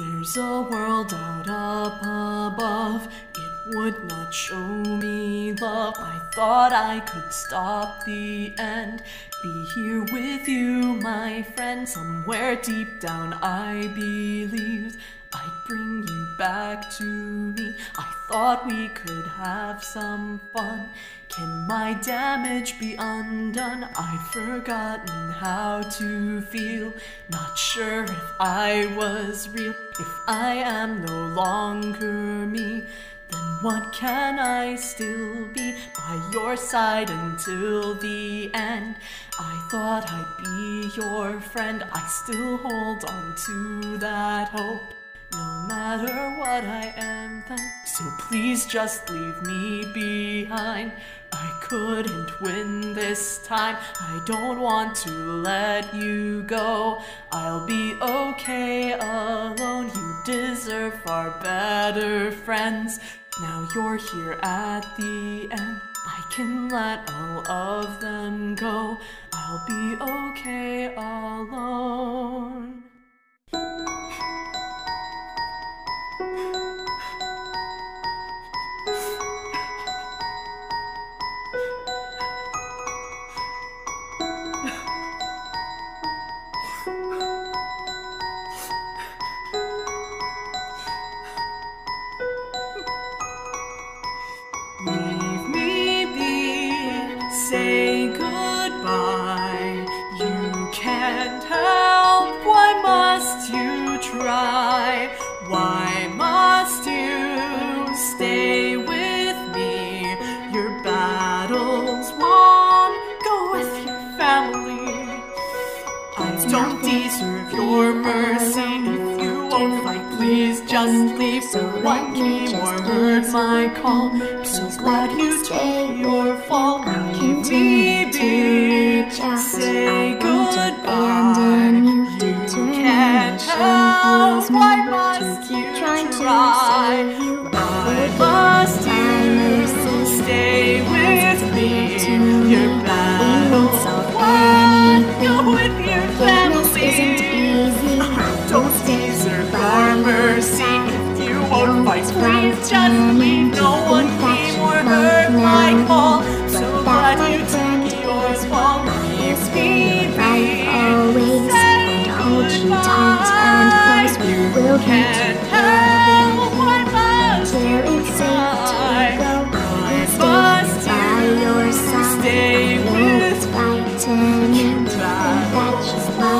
There's a world out up above. It would not show me love. I thought I could stop the end. Be here with you, my friend. Somewhere deep down, I believed I'd bring you back to me. I thought we could have some fun. Can my damage be undone? I've forgotten how to feel. Not sure if I was real. If I am no longer me, then what can I still be by your side until the end? I thought I'd be your friend. I still hold on to that hope. No matter what I am then, so please just leave me behind. I couldn't win this time. I don't want to let you go. I'll be okay alone. You deserve far better friends. Now you're here at the end. I can let all of them go. I'll be okay alone. I don't deserve your mercy. If you won't fight, please just leave. So one came or heard my call. I'm so glad you took your fall. Leave me be. Say goodbye. You can't help. Why must you try? You won't fight, please just leave. No one came or heard my call. So glad you took yours fall. Leave me be. always and hold you tight and close. We will Can't together help. Why must till you it's safe to go. We'll must stay by your side. stay I with it's frightening to think that just might